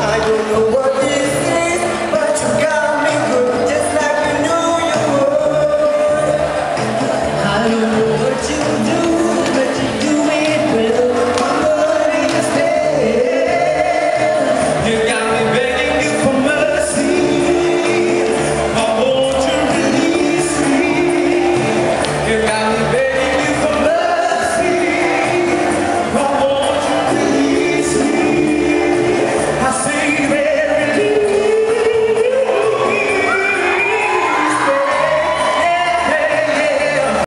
I don't know what